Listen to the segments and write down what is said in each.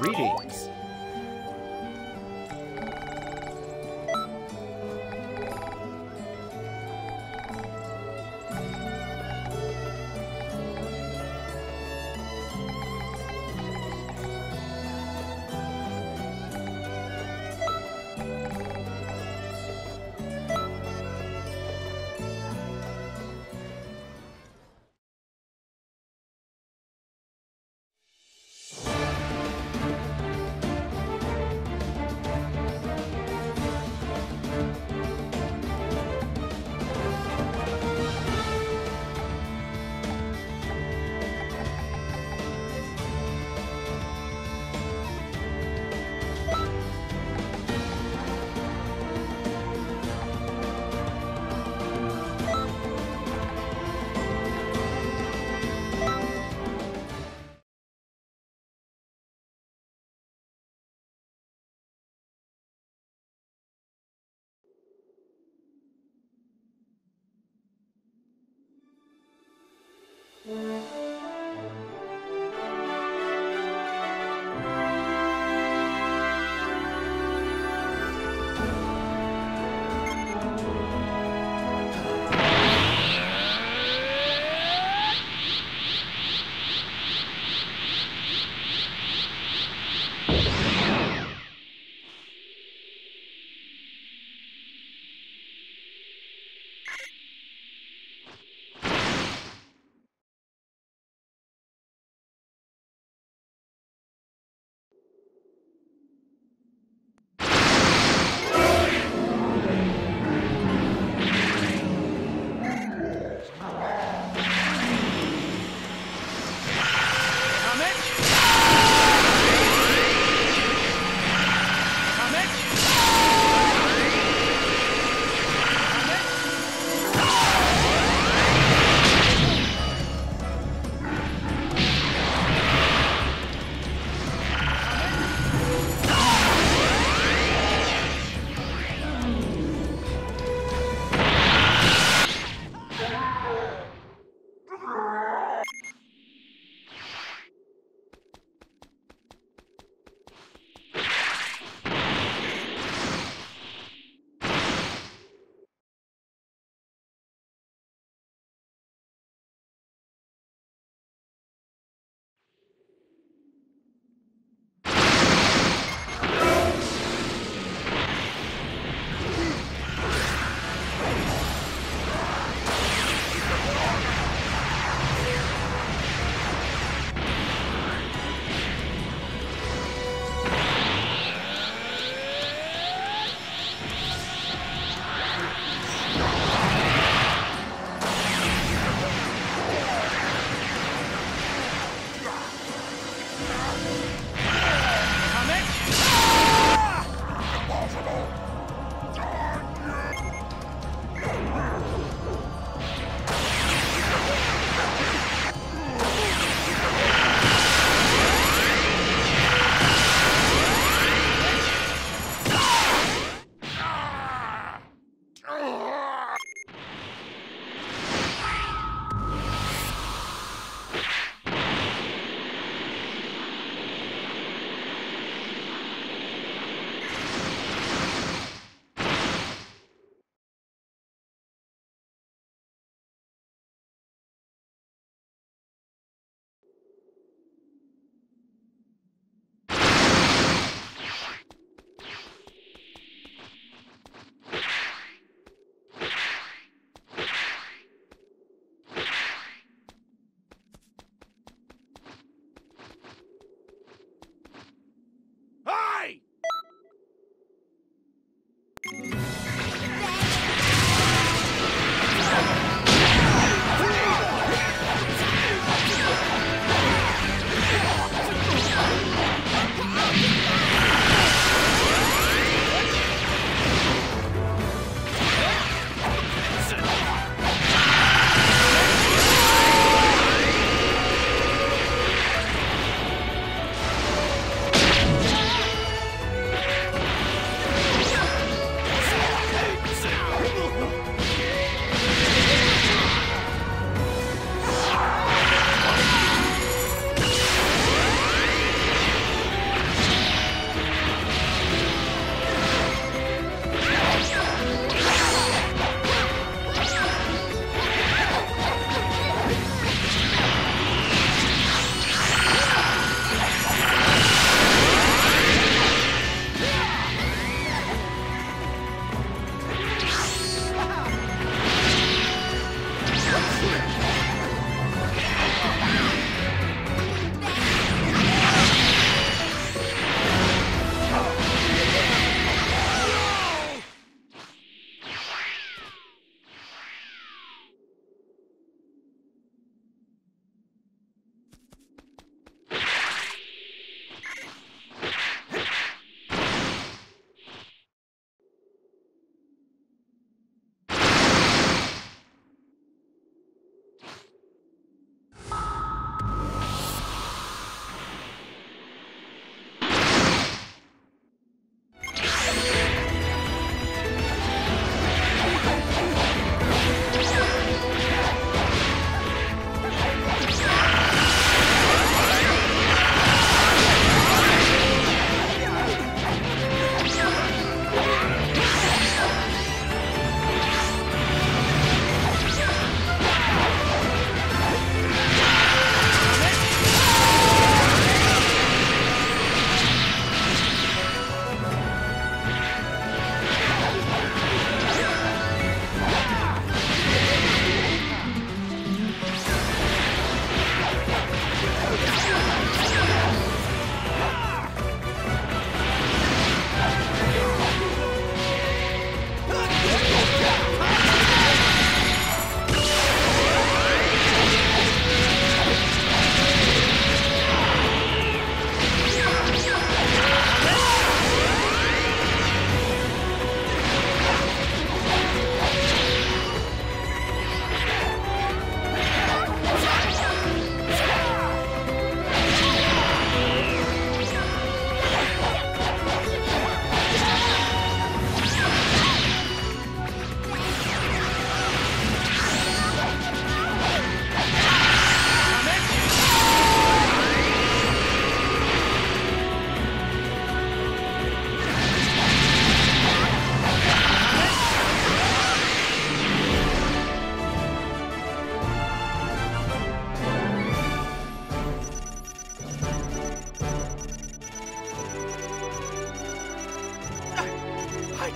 Greetings.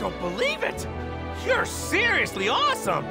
Don't believe it! You're seriously awesome!